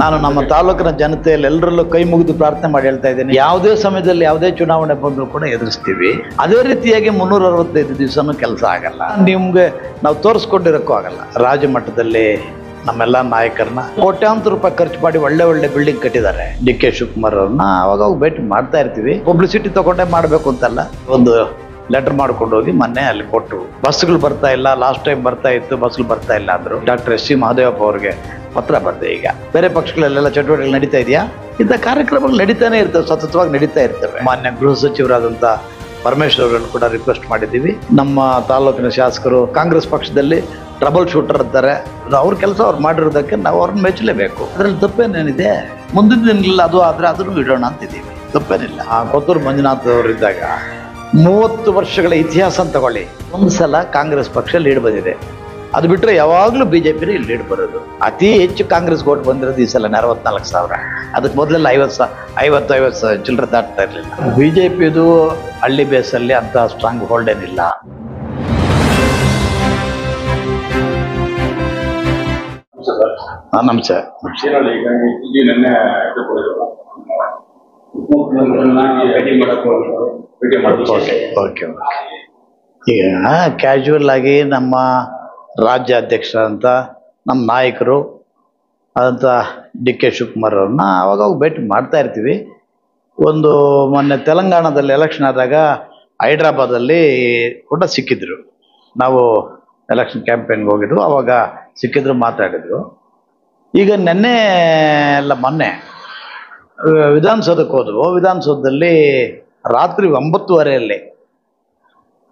ನಾನು ನಮ್ಮ ತಾಲೂಕಿನ ಜನತೆಯಲ್ಲಿ ಎಲ್ಲರಲ್ಲೂ ಕೈ ಮುಗಿದು ಪ್ರಾರ್ಥನೆ ಮಾಡಿ ಹೇಳ್ತಾ ಇದ್ದೇನೆ. ಯಾವುದೇ ಸಮಯದಲ್ಲಿ ಯಾವುದೇ ಚುನಾವಣೆ ಬಂದರೂ ಕೂಡ ಎದುರಿಸ್ತೀವಿ. ಅದೇ ರೀತಿಯಾಗಿ ಮುನ್ನೂರ ಅರವತ್ತೈದು ದಿವಸನೂ ಕೆಲಸ ಆಗಲ್ಲ. ನಿಮ್ಗೆ ನಾವು ತೋರಿಸ್ಕೊಂಡಿರೋಕ್ಕೂ ಆಗಲ್ಲ. ರಾಜಮಟ್ಟದಲ್ಲಿ ನಮ್ಮೆಲ್ಲ ನಾಯಕರನ್ನ ಕೋಟ್ಯಾಂತರ ರೂಪಾಯಿ ಖರ್ಚು ಮಾಡಿ ಒಳ್ಳೆ ಒಳ್ಳೆ ಬಿಲ್ಡಿಂಗ್ ಕಟ್ಟಿದ್ದಾರೆ. ಡಿ ಕೆ ಶಿವಕುಮಾರ್ ಅವ್ರನ್ನ ಅವಾಗ ಭೇಟಿ ಮಾಡ್ತಾ ಇರ್ತೀವಿ. ಪಬ್ಲಿಸಿಟಿ ತಗೊಂಡೆ ಮಾಡಬೇಕು ಅಂತಲ್ಲ. ಒಂದು ಲೆಟರ್ ಮಾಡ್ಕೊಂಡು ಹೋಗಿ ಮೊನ್ನೆ ಅಲ್ಲಿ ಕೊಟ್ಟರು. ಬಸ್ಗಳು ಬರ್ತಾ ಇಲ್ಲ ಲಾಸ್ಟ್ ಟೈಮ್ ಬರ್ತಾ ಇತ್ತು ಬಸ್ಗಳು ಬರ್ತಾ ಇಲ್ಲ ಅಂದರು. ಡಾಕ್ಟರ್ ಎಸ್ ಸಿ ಮಹದೇವಪ್ಪ ಅವ್ರಿಗೆ ಪತ್ರ ಬರ್ದೆ ಈಗ. ಬೇರೆ ಪಕ್ಷಗಳಲ್ಲೆಲ್ಲ ಚಟುವಟಿಕೆ ನಡೀತಾ ಇದೆಯಾ? ಇಂಥ ಕಾರ್ಯಕ್ರಮಗಳು ನಡೀತಾನೆ ಇರ್ತವೆ, ಸತತವಾಗಿ ನಡೀತಾ ಇರ್ತವೆ. ಮಾನ್ಯ ಗೃಹ ಸಚಿವರಾದಂಥ ಪರಮೇಶ್ವರ್ ಅವರನ್ನು ಕೂಡ ರಿಕ್ವೆಸ್ಟ್ ಮಾಡಿದ್ದೀವಿ. ನಮ್ಮ ತಾಲೂಕಿನ ಶಾಸಕರು ಕಾಂಗ್ರೆಸ್ ಪಕ್ಷದಲ್ಲಿ ಟ್ರಬಲ್ ಶೂಟರ್ ಇರ್ತಾರೆ ಅವ್ರ ಕೆಲಸ, ಅವ್ರು ಮಾಡಿರೋದಕ್ಕೆ ನಾವು ಅವ್ರನ್ನ ಮೆಚ್ಚಲೇಬೇಕು. ಅದರಲ್ಲಿ ತಪ್ಪೇನೇನಿದೆ? ಮುಂದಿನ ದಿನಗಳಲ್ಲಿ ಅದು ಆದರೆ ಅದನ್ನು ಇಡೋಣ ಅಂತಿದ್ದೀವಿ. ತಪ್ಪೇನಿಲ್ಲ. ಆ ಕೊತ್ತೂರು ಮಂಜುನಾಥ್ ಅವರಿದ್ದಾಗ ಮೂವತ್ತು ವರ್ಷಗಳ ಇತಿಹಾಸ ಅಂತ ತಗೊಳ್ಳಿ. ಒಂದು ಸಲ ಕಾಂಗ್ರೆಸ್ ಪಕ್ಷ ಲೀಡ್ ಬಂದಿದೆ. ಅದು ಬಿಟ್ಟರೆ ಯಾವಾಗಲೂ ಬಿ ಜೆ ಪಿ ಲೀಡ್ ಬರೋದು. ಅತಿ ಹೆಚ್ಚು ಕಾಂಗ್ರೆಸ್ ಓಟ್ ಬಂದಿರೋದು ಈ ಸಲ ಅರವತ್ನಾಲ್ಕು ಸಾವಿರ. ಅದಕ್ಕೆ ಮೊದಲೆಲ್ಲ ಐವತ್ತು ಸಾ, ಐವತ್ತು ಐವತ್ತು ಸಾವಿರ ಚಿಲ್ಲರೆ ದಾಟ್ತಾ ಇರಲಿಲ್ಲ. ಬಿ ಜೆ ಪಿದು ಹಳ್ಳಿ ಬೇಸಲ್ಲಿ ಅಂತ ಸ್ಟ್ರಾಂಗ್ ಹೋಲ್ಡ್ ಏನಿಲ್ಲ. ನಮಸ್ತೆ. ನಮಸ್ತೆ. ಓಕೆ ಓಕೆ ಓಕೆ ಈಗ ಕ್ಯಾಶುವಲ್ ಆಗಿ ನಮ್ಮ ರಾಜ್ಯ ಅಧ್ಯಕ್ಷ ಅಂತ ನಮ್ಮ ನಾಯಕರು ಅಂತ ಡಿ ಕೆ ಶಿವಕುಮಾರ್ ಅವ್ರನ್ನ ಅವಾಗ ಭೇಟಿ ಮಾಡ್ತಾ ಇರ್ತೀವಿ. ಒಂದು ಮೊನ್ನೆ ತೆಲಂಗಾಣದಲ್ಲಿ ಎಲೆಕ್ಷನ್ ಆದಾಗ ಹೈದ್ರಾಬಾದಲ್ಲಿ ಕೂಡ ಸಿಕ್ಕಿದ್ರು. ನಾವು ಎಲೆಕ್ಷನ್ ಕ್ಯಾಂಪೇನ್ಗೆ ಹೋಗಿದ್ರು ಅವಾಗ ಸಿಕ್ಕಿದ್ರು ಮಾತಾಡಿದ್ರು. ಈಗ ನೆನ್ನೆ ಎಲ್ಲ ಮೊನ್ನೆ ವಿಧಾನಸೌಧಕ್ಕೆ ಹೋದ್ರು ವಿಧಾನಸೌಧದಲ್ಲಿ ರಾತ್ರಿ ಒಂಬತ್ತುವರೆಯಲ್ಲಿ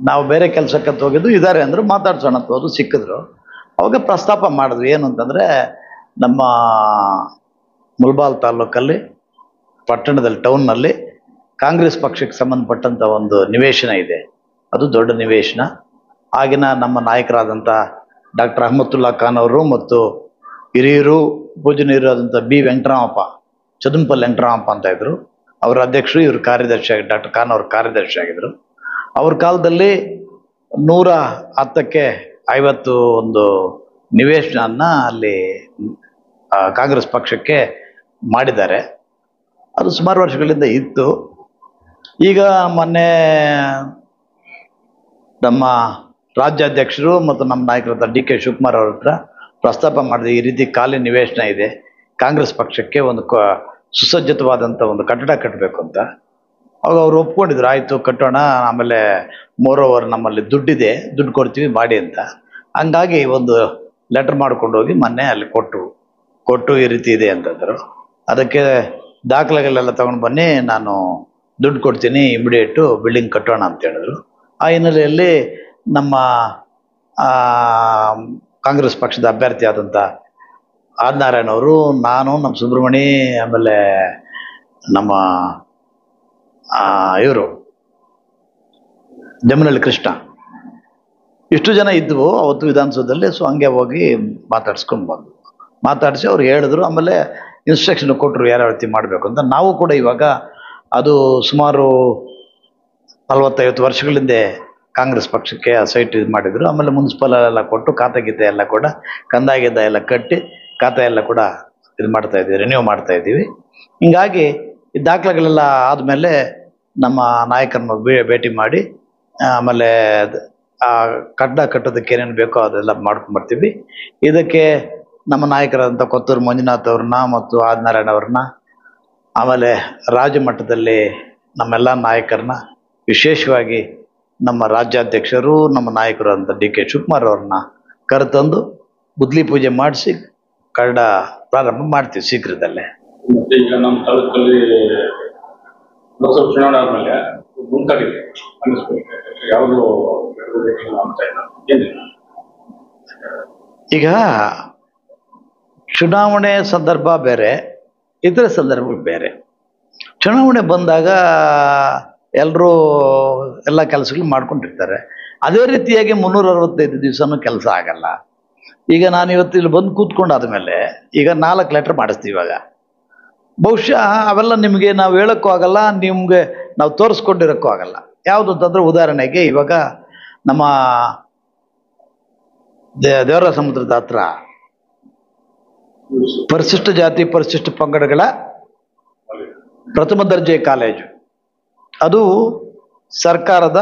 ನಾವು ಬೇರೆ ಕೆಲಸಕ್ಕೆ ಹೋಗಿದ್ದು ಇದ್ದಾರೆ ಅಂದರು ಮಾತಾಡ್ಸೋಣ ಅಂತ ಸಿಕ್ಕಿದ್ರು. ಅವಾಗ ಪ್ರಸ್ತಾಪ ಮಾಡಿದ್ವಿ ಏನು ಅಂತಂದರೆ ನಮ್ಮ ಮುಲ್ಬಾಲ್ ತಾಲೂಕಲ್ಲಿ ಪಟ್ಟಣದಲ್ಲಿ, ಟೌನ್ನಲ್ಲಿ ಕಾಂಗ್ರೆಸ್ ಪಕ್ಷಕ್ಕೆ ಸಂಬಂಧಪಟ್ಟಂಥ ಒಂದು ನಿವೇಶನ ಇದೆ. ಅದು ದೊಡ್ಡ ನಿವೇಶನ. ಆಗಿನ ನಮ್ಮ ನಾಯಕರಾದಂಥ ಡಾಕ್ಟರ್ ಅಹಮದುಲ್ಲಾ ಖಾನ್ ಅವರು ಮತ್ತು ಹಿರಿಯರು ಪೂಜನೀಯರಾದಂಥ ಬಿ ವೆಂಕಟರಾಮಪ್ಪ ಚದುಂಪಲ್ ವೆಂಕಟರಾಮಪ್ಪ ಅಂತ ಇದ್ರು. ಅವರ ಅಧ್ಯಕ್ಷರು ಇವರು ಕಾರ್ಯದರ್ಶಿ ಆಗಿ, ಡಾಕ್ಟರ್ ಖಾನ್ ಅವರು ಕಾರ್ಯದರ್ಶಿ ಆಗಿದ್ದರು ಅವ್ರ ಕಾಲದಲ್ಲಿ ನೂರ ಹತ್ತಕ್ಕೆ ಐವತ್ತು ಒಂದು ನಿವೇಶನ ಅಲ್ಲಿ ಕಾಂಗ್ರೆಸ್ ಪಕ್ಷಕ್ಕೆ ಮಾಡಿದ್ದಾರೆ. ಅದು ಸುಮಾರು ವರ್ಷಗಳಿಂದ ಇತ್ತು. ಈಗ ಮೊನ್ನೆ ನಮ್ಮ ರಾಜ್ಯಾಧ್ಯಕ್ಷರು ಮತ್ತು ನಮ್ಮ ನಾಯಕರಾದ ಡಿ ಕೆ ಶಿವಕುಮಾರ್ ಅವ್ರ ಹತ್ರ ಪ್ರಸ್ತಾಪ ಮಾಡಿದೆ ಈ ರೀತಿ ಖಾಲಿ ನಿವೇಶನ ಇದೆ. ಕಾಂಗ್ರೆಸ್ ಪಕ್ಷಕ್ಕೆ ಒಂದು ಸುಸಜ್ಜಿತವಾದಂಥ ಒಂದು ಕಟ್ಟಡ ಕಟ್ಟಬೇಕು ಅಂತ. ಅವಾಗ ಅವ್ರು ಒಪ್ಕೊಂಡಿದ್ರು, ಆಯಿತು, ಕಟ್ಟೋಣ, ಆಮೇಲೆ ಮೋರ್ ಓವರ್ ನಮ್ಮಲ್ಲಿ ದುಡ್ಡಿದೆ, ದುಡ್ಡು ಕೊಡ್ತೀವಿ, ಮಾಡಿ ಅಂತ. ಹಂಗಾಗಿ ಒಂದು ಲೆಟರ್ ಮಾಡ್ಕೊಂಡು ಹೋಗಿ ಮೊನ್ನೆ ಅಲ್ಲಿ ಕೊಟ್ಟರು ಕೊಟ್ಟು ಈ ರೀತಿ ಇದೆ ಅಂತಂದರು ಅದಕ್ಕೆ ದಾಖಲೆಗಳೆಲ್ಲ ತಗೊಂಡು ಬನ್ನಿ, ನಾನು ದುಡ್ಡು ಕೊಡ್ತೀನಿ ಇಮಿಡಿಯೇಟು ಬಿಲ್ಡಿಂಗ್ ಕಟ್ಟೋಣ ಅಂತ ಹೇಳಿದ್ರು. ಆ ಹಿನ್ನೆಲೆಯಲ್ಲಿ ನಮ್ಮ ಕಾಂಗ್ರೆಸ್ ಪಕ್ಷದ ಅಭ್ಯರ್ಥಿ ಆದಂಥ ಆದಿನಾರಾಯಣ ಅವರು, ನಾನು, ನಮ್ಮ ಸುಬ್ರಹ್ಮಣಿ, ಆಮೇಲೆ ನಮ್ಮ ಇವರು ಜಮುನಳ್ಳಿ ಕೃಷ್ಣ. ಇಷ್ಟು ಜನ ಇದ್ವು ಅವತ್ತು ವಿಧಾನಸೌಧದಲ್ಲಿ ಸೊ ಹಂಗೆ ಹೋಗಿ ಮಾತಾಡ್ಸ್ಕೊಂಡು ಬಂದು ಮಾತಾಡಿಸಿ ಅವ್ರು ಹೇಳಿದ್ರು, ಆಮೇಲೆ ಇನ್ಸ್ಟ್ರಕ್ಷನ್ ಕೊಟ್ಟರು ಯಾವ ರೀತಿ ಮಾಡಬೇಕು ಅಂತ. ನಾವು ಕೂಡ ಇವಾಗ ಅದು ಸುಮಾರು ನಲವತ್ತೈವತ್ತು ವರ್ಷಗಳಿಂದ ಕಾಂಗ್ರೆಸ್ ಪಕ್ಷಕ್ಕೆ ಸೈಟ್ ಇದು ಮಾಡಿದರು. ಆಮೇಲೆ ಮುನ್ಸಿಪಲ್ ಎಲ್ಲ ಕೊಟ್ಟು, ಖಾತೆ ಗೀತೆ ಎಲ್ಲ ಕೂಡ ಕಂದಾಗಿದ್ದ ಎಲ್ಲ ಕಟ್ಟಿ ಖಾತೆ ಎಲ್ಲ ಕೂಡ ಇದು ಮಾಡ್ತಾ ಇದ್ದೀವಿ ರಿನ್ಯೂ ಮಾಡ್ತಾ ಇದ್ದೀವಿ. ಹಿಂಗಾಗಿ ಈ ದಾಖಲೆಗಳೆಲ್ಲ ಆದಮೇಲೆ ನಮ್ಮ ನಾಯಕರನ್ನು ಭೇಟಿ ಮಾಡಿ, ಆಮೇಲೆ ಆ ಕಟ್ಟಡ ಕಟ್ಟೋದಕ್ಕೆ ಏನೇನು ಬೇಕೋ ಅದೆಲ್ಲ ಮಾಡ್ಕೊಂಡ್ಬರ್ತೀವಿ ಇದಕ್ಕೆ ನಮ್ಮ ನಾಯಕರಾದಂಥ ಕೊತ್ತೂರು ಮಂಜುನಾಥ್ ಅವ್ರನ್ನ ಮತ್ತು ಆದಿನಾರಾಯಣ ಅವ್ರನ್ನ, ಆಮೇಲೆ ರಾಜ್ಯ ಮಟ್ಟದಲ್ಲಿ ನಮ್ಮೆಲ್ಲ ನಾಯಕರನ್ನ, ವಿಶೇಷವಾಗಿ ನಮ್ಮ ರಾಜ್ಯಾಧ್ಯಕ್ಷರು, ನಮ್ಮ ನಾಯಕರು ಅಂತ ಡಿ ಕೆ ಶಿವಕುಮಾರ್ ಅವ್ರನ್ನ ಕರೆತಂದು ಬುದ್ಲಿ ಪೂಜೆ ಮಾಡಿಸಿ ಕನ್ನಡ ಪ್ರಾರಂಭ ಮಾಡ್ತೀವಿ ಶೀಘ್ರದಲ್ಲೇ. ಮತ್ತೆ ಈಗ ನಮ್ಮ ತಾಲೂಕಲ್ಲಿ ಲೋಕಸಭಾ ಚುನಾವಣೆ ಆದ್ಮೇಲೆ ಮುಂತಾಗಿದೆ. ಅನ್ನಿಸ್ಬೇಕು ಯಾವುದು ಅಂತ ಇಲ್ಲ. ಏನಿಲ್ಲ. ಈಗ ಚುನಾವಣೆ ಸಂದರ್ಭ ಬೇರೆ ಇತರ ಸಂದರ್ಭ ಬೇರೆ. ಚುನಾವಣೆ ಬಂದಾಗ ಎಲ್ಲರೂ ಎಲ್ಲ ಕೆಲಸಗಳು ಮಾಡ್ಕೊಂಡಿರ್ತಾರೆ. ಅದೇ ರೀತಿಯಾಗಿ ಮುನ್ನೂರ ಅರವತ್ತೈದು ದಿವಸನೂ ಕೆಲಸ ಆಗಲ್ಲ. ಈಗ ನಾನು ಇವತ್ತು ಇಲ್ಲಿ ಬಂದು ಕೂತ್ಕೊಂಡಾದ್ಮೇಲೆ ಈಗ ನಾಲ್ಕು ಲೆಟ್ರ್ ಮಾಡಿಸ್ತೀವಿ ಇವಾಗ. ಬಹುಶಃ ಅವೆಲ್ಲ ನಿಮಗೆ ನಾವು ಹೇಳೋಕ್ಕೂ ಆಗಲ್ಲ, ನಿಮಗೆ ನಾವು ತೋರಿಸ್ಕೊಂಡಿರೋಕ್ಕೂ ಆಗಲ್ಲ. ಯಾವುದು ಅಂತಂದ್ರೆ ಉದಾಹರಣೆಗೆ ಇವಾಗ ನಮ್ಮ ದೇ, ದೇವರ ಸಮುದ್ರದ ಹತ್ರ ಪರಿಶಿಷ್ಟ ಜಾತಿ, ಪರಿಶಿಷ್ಟ ಪಂಗಡಗಳ ಪ್ರಥಮ ದರ್ಜೆ ಕಾಲೇಜು. ಅದು ಸರ್ಕಾರದ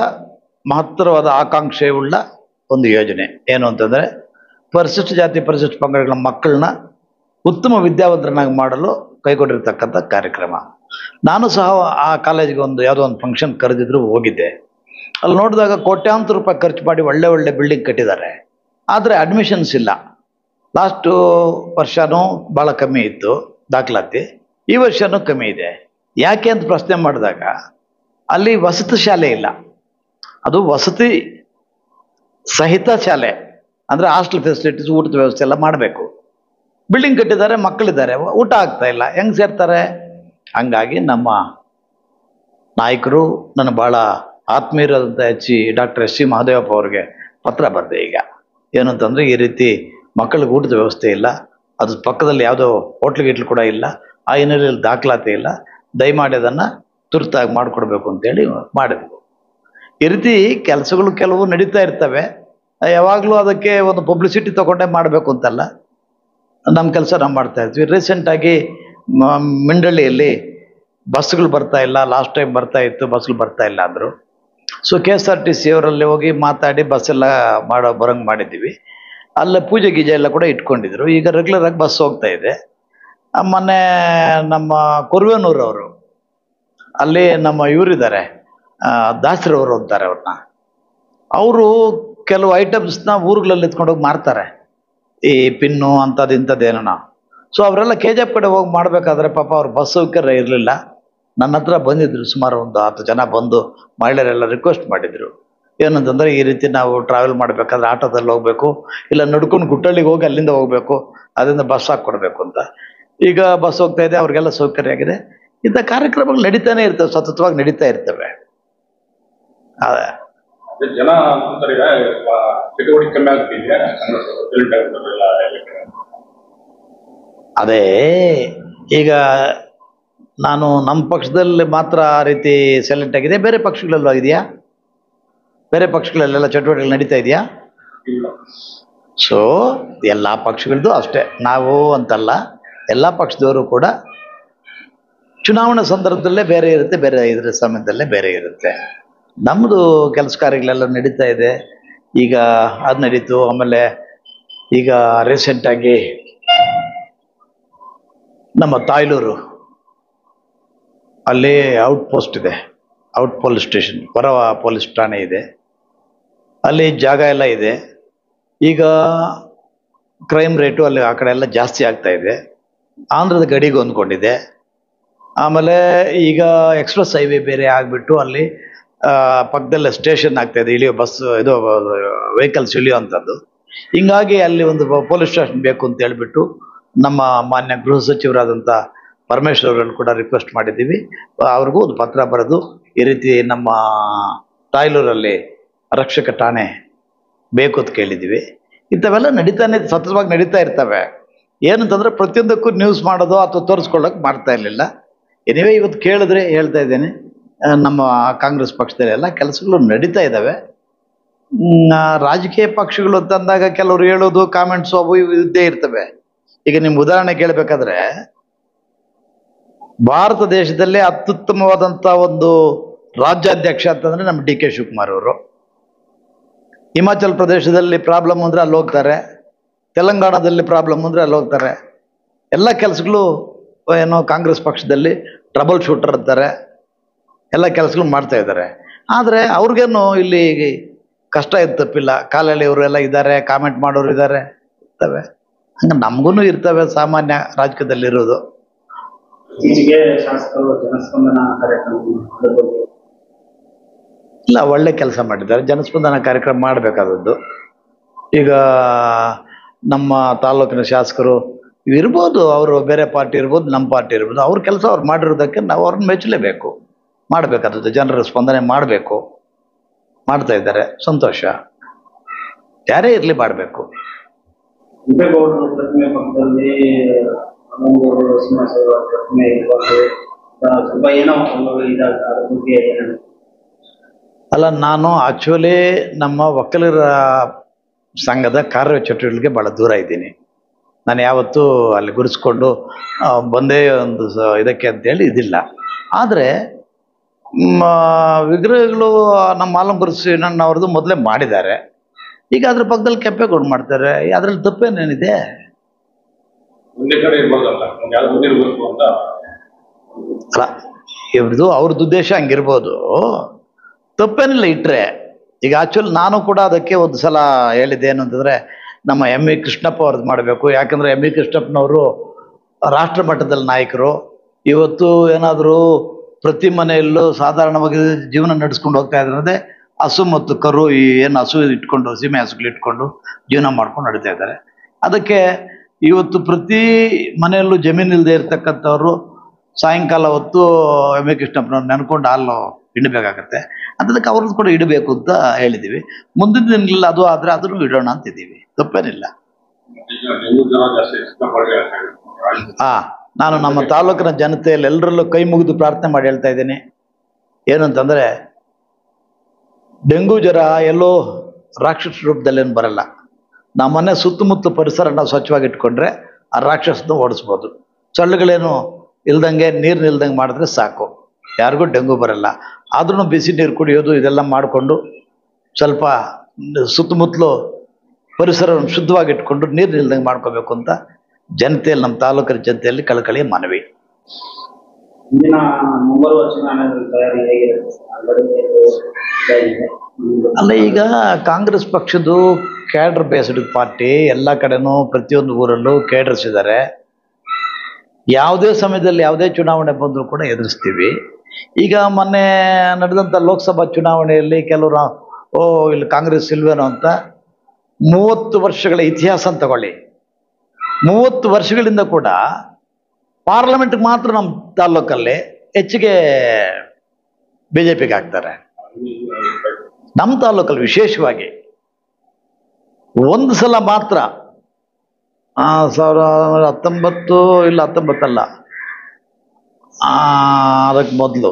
ಮಹತ್ತರವಾದ ಆಕಾಂಕ್ಷೆಯುಳ್ಳ ಒಂದು ಯೋಜನೆ. ಏನು ಅಂತಂದರೆ ಪರಿಶಿಷ್ಟ ಜಾತಿ ಪರಿಶಿಷ್ಟ ಪಂಗಡಗಳ ಮಕ್ಕಳನ್ನ ಉತ್ತಮ ವಿದ್ಯಾವಂತರನ್ನಾಗಿ ಮಾಡಲು ಕೈಗೊಂಡಿರ್ತಕ್ಕಂಥ ಕಾರ್ಯಕ್ರಮ. ನಾನು ಸಹ ಆ ಕಾಲೇಜಿಗೆ ಒಂದು ಯಾವುದೋ ಒಂದು ಫಂಕ್ಷನ್ ಕರೆದಿದ್ರು ಹೋಗಿದ್ದೆ. ಅಲ್ಲಿ ನೋಡಿದಾಗ ಕೋಟ್ಯಾಂತರ ರೂಪಾಯಿ ಖರ್ಚು ಮಾಡಿ ಒಳ್ಳೆ ಒಳ್ಳೆ ಬಿಲ್ಡಿಂಗ್ ಕಟ್ಟಿದ್ದಾರೆ. ಆದರೆ ಅಡ್ಮಿಷನ್ಸ್ ಇಲ್ಲ. ಲಾಸ್ಟು ವರ್ಷನೂ ಭಾಳ ಕಮ್ಮಿ ಇತ್ತು ದಾಖಲಾತಿ. ಈ ವರ್ಷನೂ ಕಮ್ಮಿ ಇದೆ. ಯಾಕೆ ಅಂತ ಪ್ರಶ್ನೆ ಮಾಡಿದಾಗ ಅಲ್ಲಿ ವಸತಿ ಶಾಲೆ ಇಲ್ಲ. ಅದು ವಸತಿ ಸಹಿತ ಶಾಲೆ. ಅಂದರೆ ಹಾಸ್ಟೆಲ್ ಫೆಸಿಲಿಟೀಸ್ ಊಟದ ವ್ಯವಸ್ಥೆ ಎಲ್ಲ ಮಾಡಬೇಕು. ಬಿಲ್ಡಿಂಗ್ ಕಟ್ಟಿದ್ದಾರೆ, ಮಕ್ಕಳಿದ್ದಾರೆ, ಊಟ ಆಗ್ತಾ ಇಲ್ಲ, ಹೆಂಗೆ ಸೇರ್ತಾರೆ? ಹಂಗಾಗಿ ನಮ್ಮ ನಾಯಕರು ನನ್ನ ಭಾಳ ಆತ್ಮೀಯರಾದಂಥ H doctor S C Mahadevappa ಅವ್ರಿಗೆ ಪತ್ರ ಬರೆದೆ ಈಗ. ಏನು ಅಂತಂದರೆ ಈ ರೀತಿ ಮಕ್ಕಳಿಗೆ ಊಟದ ವ್ಯವಸ್ಥೆ ಇಲ್ಲ ಅದ್ರ ಪಕ್ಕದಲ್ಲಿ ಯಾವುದೋ ಹೋಟ್ಲು ಗೀಟ್ಲು ಕೂಡ ಇಲ್ಲ, ಆ ಹಿನ್ನೆಲೆಯಲ್ಲಿ ದಾಖಲಾತಿ ಇಲ್ಲ, ದಯಮಾಡಿ ಅದನ್ನು ತುರ್ತಾಗಿ ಮಾಡಿಕೊಡ್ಬೇಕು ಅಂತೇಳಿ ಮಾಡಿದ್ವು. ಈ ರೀತಿ ಕೆಲಸಗಳು ಕೆಲವು ನಡೀತಾ ಇರ್ತವೆ. ಯಾವಾಗಲೂ ಅದಕ್ಕೆ ಒಂದು ಪಬ್ಲಿಸಿಟಿ ತಗೊಂಡೆ ಮಾಡಬೇಕು ಅಂತಲ್ಲ. ನಮ್ಮ ಕೆಲಸ ನಾವು ಮಾಡ್ತಾ ಇದ್ವಿ. ರೀಸೆಂಟಾಗಿ ಮಿಂಡಳ್ಳಿಯಲ್ಲಿ ಬಸ್ಗಳು ಬರ್ತಾ ಇಲ್ಲ. ಲಾಸ್ಟ್ ಟೈಮ್ ಬರ್ತಾ ಇತ್ತು ಬಸ್ಗಳು ಬರ್ತಾ ಇಲ್ಲ ಅಂದರು. So K S R T C ಅವರಲ್ಲಿ ಹೋಗಿ ಮಾತಾಡಿ ಬಸ್ ಎಲ್ಲ ಮಾಡೋ, ಬರೋಂಗೆ ಮಾಡಿದ್ದೀವಿ. ಅಲ್ಲೇ ಪೂಜೆ ಗೀಜೆ ಎಲ್ಲ ಕೂಡ ಇಟ್ಕೊಂಡಿದ್ರು. ಈಗ ರೆಗ್ಯುಲರ್ ಆಗಿ ಬಸ್ ಹೋಗ್ತಾ ಇದೆ. ಮೊನ್ನೆ ನಮ್ಮ ಕುರುವೆನೂರವರು, ಅಲ್ಲಿ ನಮ್ಮ ಇವರಿದ್ದಾರೆ. ದಾಸರವರು ಅಂತಾರೆ ಅವ್ರನ್ನ. ಅವರು ಕೆಲವು ಐಟಮ್ಸ್ನ ಊರುಗಳಲ್ಲಿ ಎತ್ಕೊಂಡೋಗಿ ಮಾರ್ತಾರೆ. ಈ ಪಿನ್ನು ಅಂಥದ್ದು ಇಂಥದ್ದು ಏನೋ. ಸೊ ಅವರೆಲ್ಲ ಕೆ ಜಿ ಎಫ್ ಕಡೆ ಹೋಗಿ ಮಾಡಬೇಕಾದ್ರೆ ಪಾಪ ಅವ್ರ ಬಸ್ ಸೌಕರ್ಯ ಇರಲಿಲ್ಲ. ನನ್ನ ಹತ್ರ ಬಂದಿದ್ರು ಸುಮಾರು ಒಂದು ಹತ್ತು ಜನ ಬಂದು ಮಹಿಳೆಯರೆಲ್ಲ ರಿಕ್ವೆಸ್ಟ್ ಮಾಡಿದರು. ಏನಂತಂದರೆ ಈ ರೀತಿ ನಾವು ಟ್ರಾವೆಲ್ ಮಾಡಬೇಕಾದ್ರೆ ಆಟೋದಲ್ಲಿ ಹೋಗಬೇಕು, ಇಲ್ಲ ನಡ್ಕೊಂಡು ಗುಟ್ಟಳ್ಳಿಗೆ ಹೋಗಿ ಅಲ್ಲಿಂದ ಹೋಗಬೇಕು ಅದರಿಂದ ಬಸ್ ಹಾಕ್ಕೊಡ್ಬೇಕು ಅಂತ. ಈಗ ಬಸ್ ಹೋಗ್ತಾ ಇದೆ, ಅವ್ರಿಗೆಲ್ಲ ಸೌಕರ್ಯ ಆಗಿದೆ. ಇಂಥ ಕಾರ್ಯಕ್ರಮಗಳು ನಡೀತಾನೆ ಇರ್ತವೆ, ಸತತವಾಗಿ ನಡೀತಾ ಇರ್ತವೆ. ಜನ ಅಂತಾರೆ ಚಟುವಟಿಕೆ ಕಮ್ಮಿ ಆಗ್ತಿದೆ ಅದೇ ಈಗ ನಾನು ನಮ್ಮ ಪಕ್ಷದಲ್ಲಿ ಮಾತ್ರ ಆ ರೀತಿ ಸೈಲೆಂಟ್ ಆಗಿದೆ ಬೇರೆ ಪಕ್ಷಗಳಲ್ಲೂ ಆಗಿದೆಯಾ? ಬೇರೆ ಪಕ್ಷಗಳಲ್ಲೆಲ್ಲ ಚಟುವಟಿಕೆ ನಡೀತಾ ಇದೆಯಾ? ಸೊ ಎಲ್ಲ ಪಕ್ಷಗಳದ್ದು ಅಷ್ಟೇ. ನಾವು ಅಂತಲ್ಲ ಎಲ್ಲ ಪಕ್ಷದವರು ಕೂಡ ಚುನಾವಣಾ ಸಂದರ್ಭದಲ್ಲೇ ಬೇರೆ ಇರುತ್ತೆ ಬೇರೆ ಇದರ ಸಮಯದಲ್ಲೇ ಬೇರೆ ಇರುತ್ತೆ. ನಮ್ಮದು ಕೆಲಸ ಕಾರ್ಯಗಳೆಲ್ಲ ನಡೀತಾ ಇದೆ. ಈಗ ಅದು ನಡೀತು, ಆಮೇಲೆ ಈಗ ರೀಸೆಂಟಾಗಿ ನಮ್ಮ ತಾಯ್ಲೂರು ಅಲ್ಲಿ ಔಟ್ ಪೋಸ್ಟ್ ಇದೆ. ಔಟ್ ಪೊಲೀಸ್ ಸ್ಟೇಷನ್ ಹೊರ ಪೊಲೀಸ್ ಠಾಣೆ ಇದೆ. ಅಲ್ಲಿ ಜಾಗ ಎಲ್ಲ ಇದೆ. ಈಗ ಕ್ರೈಮ್ ರೇಟು ಅಲ್ಲಿ ಆ ಕಡೆ ಎಲ್ಲ ಜಾಸ್ತಿ ಆಗ್ತಾ ಇದೆ. ಆಂಧ್ರದ ಗಡಿಗೆ ಹೊಂದ್ಕೊಂಡಿದೆ ಆಮೇಲೆ ಈಗ ಎಕ್ಸ್ಪ್ರೆಸ್ ಹೈವೇ ಬೇರೆ ಆಗಿಬಿಟ್ಟು ಅಲ್ಲಿ ಪಕ್ಕದಲ್ಲೇ ಸ್ಟೇಷನ್ ಆಗ್ತಾ ಇದೆ, ಇಳಿಯೋ ಬಸ್, ಇದು ವೆಹಿಕಲ್ಸ್ ಇಳಿಯುವಂಥದ್ದು ಹಿಂಗಾಗಿ ಅಲ್ಲಿ ಒಂದು ಪೊಲೀಸ್ ಸ್ಟೇಷನ್ ಬೇಕು ಅಂತ ಹೇಳ್ಬಿಟ್ಟು ನಮ್ಮ ಮಾನ್ಯ ಗೃಹ ಸಚಿವರಾದಂಥ ಪರಮೇಶ್ವರ್ ಅವರಲ್ಲಿ ಕೂಡ ರಿಕ್ವೆಸ್ಟ್ ಮಾಡಿದ್ದೀವಿ. ಅವ್ರಿಗೂ ಒಂದು ಪತ್ರ ಬರೆದು ಈ ರೀತಿ ನಮ್ಮ ತಾಯ್ಲೂರಲ್ಲಿ ರಕ್ಷಕ ಠಾಣೆ ಬೇಕು ಅಂತ ಕೇಳಿದ್ದೀವಿ. ಇಂಥವೆಲ್ಲ ನಡೀತಾನೆ, ಸತತವಾಗಿ ನಡೀತಾ ಇರ್ತವೆ. ಏನಂತಂದ್ರೆ ಪ್ರತಿಯೊಂದಕ್ಕೂ ನ್ಯೂಸ್ ಮಾಡೋದು ಅಥವಾ ತೋರಿಸ್ಕೊಳ್ಳೋಕೆ ಮಾಡ್ತಾ ಇರಲಿಲ್ಲ. ಎನಿವೇ ಇವತ್ತು ಕೇಳಿದ್ರೆ ಹೇಳ್ತಾ ಇದ್ದೇನೆ. ನಮ್ಮ ಕಾಂಗ್ರೆಸ್ ಪಕ್ಷದಲ್ಲಿ ಎಲ್ಲ ಕೆಲಸಗಳು ನಡೀತಾ ಇದ್ದಾವೆ. ರಾಜಕೀಯ ಪಕ್ಷಗಳು ತಂದಾಗ ಕೆಲವರು ಹೇಳೋದು ಕಾಮೆಂಟ್ಸು ಅವು ಇದ್ದೇ ಇರ್ತವೆ. ಈಗ ನಿಮ್ಗೆ ಉದಾಹರಣೆ ಕೇಳಬೇಕಾದ್ರೆ, ಭಾರತ ದೇಶದಲ್ಲೇ ಅತ್ಯುತ್ತಮವಾದಂಥ ಒಂದು ರಾಜ್ಯಾಧ್ಯಕ್ಷ ಅಂತಂದ್ರೆ ನಮ್ಮ ಡಿ ಕೆ ಶಿವಕುಮಾರ್ ಅವರು. ಹಿಮಾಚಲ್ ಪ್ರದೇಶದಲ್ಲಿ ಪ್ರಾಬ್ಲಮ್ ಅಂದರೆ ಅಲ್ಲಿ ಹೋಗ್ತಾರೆ. ತೆಲಂಗಾಣದಲ್ಲಿ ಪ್ರಾಬ್ಲಮ್ ಅಂದರೆ ಅಲ್ಲಿ ಹೋಗ್ತಾರೆ. ಎಲ್ಲ ಕೆಲಸಗಳು, ಏನೋ ಕಾಂಗ್ರೆಸ್ ಪಕ್ಷದಲ್ಲಿ ಟ್ರಬಲ್ ಶೂಟರ್ ಅಂತಾರೆ. ಎಲ್ಲ ಕೆಲಸಗಳು ಮಾಡ್ತಾ ಇದ್ದಾರೆ. ಆದರೆ ಅವ್ರಿಗೇನು ಇಲ್ಲಿ ಕಷ್ಟ ಇತ್ತು ತಪ್ಪಿಲ್ಲ ಕಾಲಲ್ಲಿ ಎಲ್ಲ ಇದ್ದಾರೆ ಕಾಮೆಂಟ್ ಮಾಡೋರು ಇದ್ದಾರೆ ಇರ್ತವೆ. ಹಂಗೆ ನಮಗೂ ಇರ್ತವೆ ಸಾಮಾನ್ಯ ರಾಜಕೀಯದಲ್ಲಿರೋದು. ಇಲ್ಲ ಒಳ್ಳೆ ಕೆಲಸ ಮಾಡಿದ್ದಾರೆ. ಜನಸ್ಪಂದನ ಕಾರ್ಯಕ್ರಮ ಮಾಡಬೇಕಾದದ್ದು. ಈಗ ನಮ್ಮ ತಾಲೂಕಿನ ಶಾಸಕರು ಇರ್ಬೋದು ಅವರು ಬೇರೆ ಪಾರ್ಟಿ ಇರ್ಬೋದು ನಮ್ಮ ಪಾರ್ಟಿ ಇರ್ಬೋದು ಅವ್ರ ಕೆಲಸ ಅವ್ರು ಮಾಡಿರೋದಕ್ಕೆ ನಾವು ಅವ್ರನ್ನ ಮೆಚ್ಚಲೇಬೇಕು. ಮಾಡಬೇಕಾದದ್ದು ಜನರ ಸ್ಪಂದನೆ ಮಾಡಬೇಕು. ಮಾಡ್ತಾ ಇದ್ದಾರೆ. ಸಂತೋಷ. ಯಾರೇ ಇರಲಿ ಮಾಡಬೇಕು. ಅಲ್ಲ ನಾನು ಆಕ್ಚುಲಿ ನಮ್ಮ ಒಕ್ಕಲಿಗರ ಸಂಘದ ಕಾರ್ಯ ಚಟುವಟಿಕೆ ಭಾಳ ದೂರ ಇದ್ದೀನಿ. ನಾನು ಯಾವತ್ತೂ ಅಲ್ಲಿ ಗುರುಸ್ಕೊಂಡು ಬಂದೇ ಒಂದು ಇದಕ್ಕೆ ಅಂತೇಳಿ ಇದಿಲ್ಲ. ಆದರೆ ವಿಗ್ರಹಗಳು ನಮ್ಮ ಆಲಂಪುರ ಶ್ರೀನಣ್ಣವ್ರದ್ದು ಮೊದಲೇ ಮಾಡಿದ್ದಾರೆ. ಈಗ ಅದ್ರ ಪಕ್ಕದಲ್ಲಿ ಕೆಪ್ಪೆ ಕೆಂಪೇಗೌಡ ಮಾಡ್ತಾರೆ. ಅದ್ರಲ್ಲಿ ತಪ್ಪೇನೇನಿದೆ? ಕಡೆ ಅಲ್ಲ ಇವ್ರದ್ದು ಅವ್ರದ್ದು ಉದ್ದೇಶ ಹಂಗಿರ್ಬೋದು. ತಪ್ಪೇನಿಲ್ಲ ಇಟ್ಟರೆ ಈಗ ಆ್ಯಕ್ಚುಲಿ ನಾನು ಕೂಡ ಅದಕ್ಕೆ ಒಂದು ಸಲ ಹೇಳಿದ್ದೆ ಏನು ಅಂತಂದರೆ ನಮ್ಮ ಎಂ ಇ ಕೃಷ್ಣಪ್ಪ ಅವ್ರದ್ದು ಮಾಡಬೇಕು. ಯಾಕಂದರೆ ಎಂ ಇ ಕೃಷ್ಣಪ್ಪನವರು ರಾಷ್ಟ್ರ ಮಟ್ಟದಲ್ಲಿ ನಾಯಕರು. ಇವತ್ತು ಏನಾದರೂ ಪ್ರತಿ ಮನೆಯಲ್ಲೂ ಸಾಧಾರಣವಾಗಿ ಜೀವನ ನಡೆಸ್ಕೊಂಡು ಹೋಗ್ತಾ ಇದ್ದಾರೆ ಹಸು ಮತ್ತು ಕರು ಈ ಏನು ಹಸು ಇಟ್ಕೊಂಡು ಸೀಮೆ ಹಸುಗಳು ಇಟ್ಕೊಂಡು ಜೀವನ ಮಾಡ್ಕೊಂಡು ನಡೀತಾ ಇದ್ದಾರೆ. ಅದಕ್ಕೆ ಇವತ್ತು ಪ್ರತಿ ಮನೆಯಲ್ಲೂ ಜಮೀನು ಇಲ್ಲದೆ ಇರ್ತಕ್ಕಂಥವ್ರು ಸಾಯಂಕಾಲ ಹೊತ್ತು ಎಂ ಎ ಕೃಷ್ಣಪ್ಪನವ್ರು ನೆನ್ಕೊಂಡು ಹಾಲು ಇಡಬೇಕಾಗತ್ತೆ ಅದಕ್ಕೆ ಅವ್ರದ್ದು ಕೂಡ ಇಡಬೇಕು ಅಂತ ಹೇಳಿದ್ದೀವಿ ಮುಂದಿನ ದಿನಗಳಲ್ಲಿ ಅದು ಆದರೆ ಅದನ್ನು ಇಡೋಣ ಅಂತಿದ್ದೀವಿ. ತಪ್ಪೇನಿಲ್ಲ. ಈಗ ನಾನು ನಮ್ಮ ತಾಲೂಕಿನ ಜನತೆಯಲ್ಲಿ ಎಲ್ಲರಲ್ಲೂ ಕೈ ಮುಗಿದು ಪ್ರಾರ್ಥನೆ ಮಾಡಿ ಹೇಳ್ತಾ ಇದ್ದೀನಿ. ಏನಂತಂದರೆ ಡೆಂಗು ಜ್ವರ ಎಲ್ಲೋ ರಾಕ್ಷಸ ರೂಪದಲ್ಲೇನು ಬರಲ್ಲ. ನಮ್ಮ ಮನೆ ಸುತ್ತಮುತ್ತ ಪರಿಸರ ನಾವು ಸ್ವಚ್ಛವಾಗಿ ಇಟ್ಕೊಂಡ್ರೆ ಆ ರಾಕ್ಷಸನ ಓಡಿಸ್ಬೋದು. ಸೊಳ್ಳೆಗಳೇನು ಇಲ್ದಂಗೆ ನೀರು ನಿಲ್ದಂಗೆ ಮಾಡಿದ್ರೆ ಸಾಕು. ಯಾರಿಗೂ ಡೆಂಗು ಬರಲ್ಲ. ಆದ್ರೂ ಬಿಸಿ ನೀರು ಕುಡಿಯೋದು ಇದೆಲ್ಲ ಮಾಡಿಕೊಂಡು ಸ್ವಲ್ಪ ಸುತ್ತಮುತ್ತಲು ಪರಿಸರವನ್ನು ಶುದ್ಧವಾಗಿಟ್ಕೊಂಡು ನೀರು ನಿಲ್ದಂಗೆ ಮಾಡ್ಕೋಬೇಕು ಅಂತ ಜನತೆಯಲ್ಲಿ ನಮ್ಮ ತಾಲೂಕಿನ ಜನತೆಯಲ್ಲಿ ಕಳಕಳಿ ಮನವಿ. ಅಲ್ಲ ಈಗ ಕಾಂಗ್ರೆಸ್ ಪಕ್ಷದ್ದು ಕ್ಯಾಡ್ರ್ ಬೇಸ್ಡ್ ಪಾರ್ಟಿ ಎಲ್ಲ ಕಡೆನೂ ಪ್ರತಿಯೊಂದು ಊರಲ್ಲೂ ಕ್ಯಾಡ್ರಸ್ ಇದ್ದಾರೆ ಯಾವುದೇ ಸಮಯದಲ್ಲಿ ಯಾವುದೇ ಚುನಾವಣೆ ಬಂದರೂ ಕೂಡ ಎದುರಿಸ್ತೀವಿ. ಈಗ ಮೊನ್ನೆ ನಡೆದಂಥ ಲೋಕಸಭಾ ಚುನಾವಣೆಯಲ್ಲಿ ಕೆಲವರು ಓ ಇಲ್ಲಿ ಕಾಂಗ್ರೆಸ್ ಇಲ್ವೇನೋ ಅಂತ ಮೂವತ್ತು ವರ್ಷಗಳ ಇತಿಹಾಸ ತಗೊಳ್ಳಿ. ಮೂವತ್ತು ವರ್ಷಗಳಿಂದ ಕೂಡ ಪಾರ್ಲಿಮೆಂಟ್ಗೆ ಮಾತ್ರ ನಮ್ಮ ತಾಲ್ಲೂಕಲ್ಲಿ ಹೆಚ್ಚಿಗೆ ಬಿ ಜೆ ಪಿಗೆ ಹಾಕ್ತಾರೆ ನಮ್ಮ ತಾಲೂಕಲ್ಲಿ ವಿಶೇಷವಾಗಿ ಒಂದು ಸಲ ಮಾತ್ರ ಸಾವಿರದ ಹತ್ತೊಂಬತ್ತು ಇಲ್ಲ ಹತ್ತೊಂಬತ್ತಲ್ಲ ಅದಕ್ಕೆ ಮೊದಲು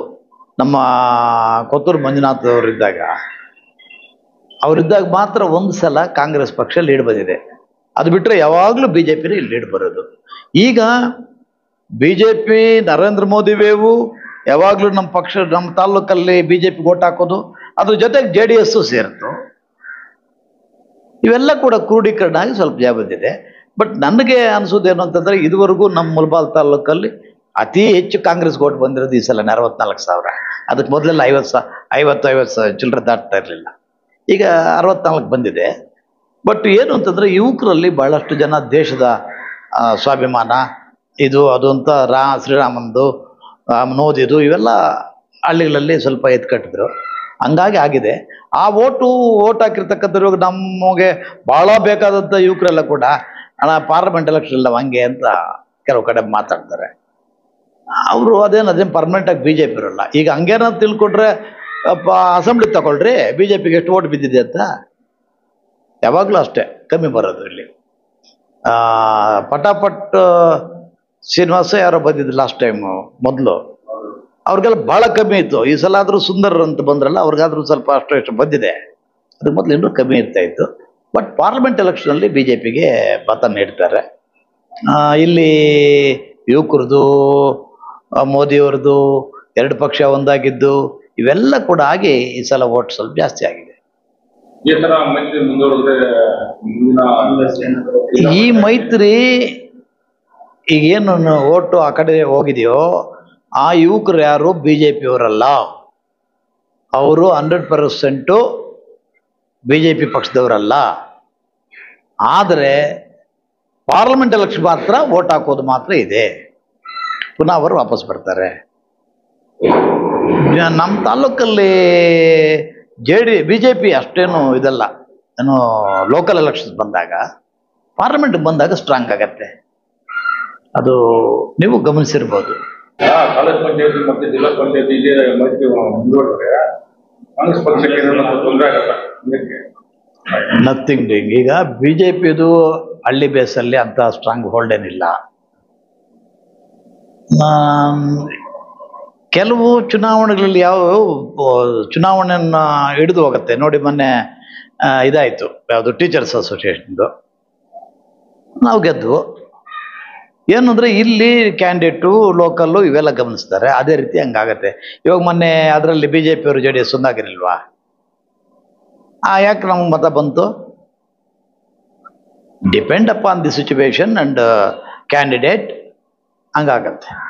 ನಮ್ಮ ಕೊತ್ತೂರು ಮಂಜುನಾಥ್ ಅವರಿದ್ದಾಗ ಅವರಿದ್ದಾಗ ಮಾತ್ರ ಒಂದು ಸಲ ಕಾಂಗ್ರೆಸ್ ಪಕ್ಷ ಲೀಡ್ ಬಂದಿದೆ. ಅದು ಬಿಟ್ಟರೆ ಯಾವಾಗಲೂ ಬಿ ಜೆ ಪಿನೇ ಲೀಡ್ ಬರೋದು. ಈಗ B J P Narendra Modi wave ಯಾವಾಗಲೂ ನಮ್ಮ ಪಕ್ಷ, ನಮ್ಮ ತಾಲೂಕಲ್ಲಿ ಬಿ ಜೆ ಪಿ ಓಟ್ ಹಾಕೋದು, ಅದ್ರ ಜೊತೆಗೆ ಜೆ ಡಿ ಎಸ್ಸು ಸೇರಿತು. ಇವೆಲ್ಲ ಕೂಡ ಕ್ರೋಢೀಕರಣ ಆಗಿ ಸ್ವಲ್ಪ ಜಯ ಬಂದಿದೆ. ಬಟ್ ನನಗೆ ಅನಿಸೋದೇನು ಅಂತಂದರೆ, ಇದುವರೆಗೂ ನಮ್ಮ ಮುಲ್ಬಾಲ್ ತಾಲೂಕಲ್ಲಿ ಅತಿ ಹೆಚ್ಚು ಕಾಂಗ್ರೆಸ್ ಓಟ್ ಬಂದಿರೋದು ಈ ಸಲ ಅರವತ್ನಾಲ್ಕು ಸಾವಿರ. ಅದಕ್ಕೆ ಮೊದಲೆಲ್ಲ ಐವತ್ತು ಸಾ, ಐವತ್ತು ಐವತ್ತು ಚಿಲ್ಲರೆ ದಾಟ್ತಾ ಇರಲಿಲ್ಲ. ಈಗ ಅರವತ್ನಾಲ್ಕು ಬಂದಿದೆ. ಬಟ್ ಏನು ಅಂತಂದರೆ ಯುವಕರಲ್ಲಿ ಬಹಳಷ್ಟು ಜನ ದೇಶದ ಸ್ವಾಭಿಮಾನ, ಇದು, ಅದು ಅಂತ ರಾ, ಶ್ರೀರಾಮಂದು ಮನೋದಿದು ಇವೆಲ್ಲ ಹಳ್ಳಿಗಳಲ್ಲಿ ಸ್ವಲ್ಪ ಎತ್ಕಟ್ಟಿದ್ರು ಹಂಗಾಗಿ ಆಗಿದೆ. ಆ ಓಟು, ಓಟ್ ಹಾಕಿರ್ತಕ್ಕಂಥವ್ರು ನಮಗೆ ಭಾಳ ಬೇಕಾದಂಥ ಯುವಕರೆಲ್ಲ ಕೂಡ ಹಣ ಪಾರ್ಲಿಮೆಂಟ್ ಎಲೆಕ್ಷನ್ ಇಲ್ಲ ಹಂಗೆ ಅಂತ ಕೆಲವು ಕಡೆ ಮಾತಾಡ್ತಾರೆ. ಅವರು ಅದೇನು ಅದೇನು ಪರ್ಮನೆಂಟಾಗಿ ಬಿ ಜೆ ಪಿ ಇರಲ್ಲ ಈಗ ಹಂಗೇನಾದ್ರು ತಿಳ್ಕೊಟ್ರೆ ಅಸೆಂಬ್ಲಿ ತಗೊಳ್ರಿ ಬಿ ಜೆ ಪಿಗೆ ಎಷ್ಟು ಓಟ್ ಬಿದ್ದಿದೆ ಅಂತ. ಯಾವಾಗಲೂ ಅಷ್ಟೇ, ಕಮ್ಮಿ ಬರೋದು ಇಲ್ಲಿ. ಪಟಾಪಟ್ ಶ್ರೀನಿವಾಸ ಯಾರೋ ಬಂದಿದ್ದು ಲಾಸ್ಟ್ ಟೈಮು ಮೊದಲು. ಅವ್ರಿಗೆಲ್ಲ ಭಾಳ ಕಮ್ಮಿ ಇತ್ತು. ಈ ಸಲ ಆದರೂ ಸುಂದರ ಅಂತ ಬಂದ್ರಲ್ಲ, ಅವ್ರಿಗಾದ್ರೂ ಸ್ವಲ್ಪ ಅಷ್ಟು ಇಷ್ಟು ಬಂದಿದೆ. ಅದಕ್ಕೆ ಮೊದಲು ಇನ್ನೂ ಕಮ್ಮಿ ಇರ್ತಾ ಇತ್ತು. ಬಟ್ ಪಾರ್ಲಿಮೆಂಟ್ ಎಲೆಕ್ಷನಲ್ಲಿ ಬಿ ಜೆ ಪಿಗೆ ಮತ ನೀಡ್ತಾರೆ. ಇಲ್ಲಿ ಯುವಕರದು ಮೋದಿಯವ್ರದ್ದು ಎರಡು ಪಕ್ಷ ಒಂದಾಗಿದ್ದು, ಇವೆಲ್ಲ ಕೂಡ ಆಗಿ ಈ ಸಲ ಓಟ್ ಸ್ವಲ್ಪ ಜಾಸ್ತಿ ಆಗಿದೆ. ಈ ತರ ಮೈತ್ರಿ ಮುಂದುವರೆದ್ರೆ ಮುಂದಿನ ಈ ಮೈತ್ರಿ ಈಗೇನು ಓಟು ಆ ಕಡೆ ಹೋಗಿದೆಯೋ ಆ ಯುವಕರು ಯಾರು? ಬಿ ಜೆ ಪಿಯವರಲ್ಲ ಅವರು hundred percent B J P ಪಕ್ಷದವರಲ್ಲ. ಆದರೆ ಪಾರ್ಲಿಮೆಂಟ್ ಎಲೆಕ್ಷನ್ ಮಾತ್ರ ಓಟ್ ಹಾಕೋದು ಮಾತ್ರ ಇದೆ. ಪುನಃ ಅವರು ವಾಪಸ್ ಬರ್ತಾರೆ. ನಮ್ಮ ತಾಲೂಕಲ್ಲಿ J D B J P ಅಷ್ಟೇನು ಇದಲ್ಲ. ಏನು ಲೋಕಲ್ ಎಲೆಕ್ಷನ್ಸ್ ಬಂದಾಗ ಪಾರ್ಲಿಮೆಂಟ್ ಬಂದಾಗ ಸ್ಟ್ರಾಂಗ್ ಆಗತ್ತೆ. ಅದು ನೀವು ಗಮನಿಸಿರ್ಬೋದು. ಆ, ತಾಲೂಕ್ ಪಂಚಾಯತಿ ಮತ್ತೆ ಜಿಲ್ಲಾ ಪಂಚಾಯತಿಗೆ ಮೈತ್ರಿ ಮುಂದುವರೆದ್ರೆ ಕಾಂಗ್ರೆಸ್ ಪಕ್ಷಕ್ಕೆ ಏನಾದ್ರು ತೊಂದರೆ ಆಗತ್ತ? ನಥಿಂಗ್ ಡೂಯಿಂಗ್ ಈಗ ಬಿ ಜೆ ಪಿದು ಹಳ್ಳಿ ಬೇಸಲ್ಲಿ ಅಂತ ಸ್ಟ್ರಾಂಗ್ ಹೋಲ್ಡ್ ಏನಿಲ್ಲ. ಕೆಲವು ಚುನಾವಣೆಗಳಲ್ಲಿ ಯಾವ ಚುನಾವಣೆಯನ್ನು ಹಿಡಿದು ಹೋಗುತ್ತೆ. ನೋಡಿ ಮೊನ್ನೆ ಇದಾಯಿತು. ಯಾವುದು ಟೀಚರ್ಸ್ ಅಸೋಸಿಯೇಷನ್ದು. ನಾವು ಗೆದ್ದು ಏನಂದರೆ ಇಲ್ಲಿ ಕ್ಯಾಂಡಿಡೇಟು, ಲೋಕಲ್ಲು ಇವೆಲ್ಲ ಗಮನಿಸ್ತಾರೆ. ಅದೇ ರೀತಿ ಹಂಗಾಗತ್ತೆ. ಇವಾಗ ಮೊನ್ನೆ ಅದರಲ್ಲಿ ಬಿ ಜೆ ಪಿಯವರು ಜೆ ಡಿ ಎಸ್ ಒಂದಾಗಿರಲಿಲ್ವಾ? ಆ, ಯಾಕೆ ನಮ್ಗೆ ಮತ ಬಂತು? Depend upon the situation and candidate ಹಂಗಾಗತ್ತೆ.